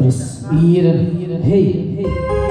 Respira. Hey, hey.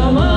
come on.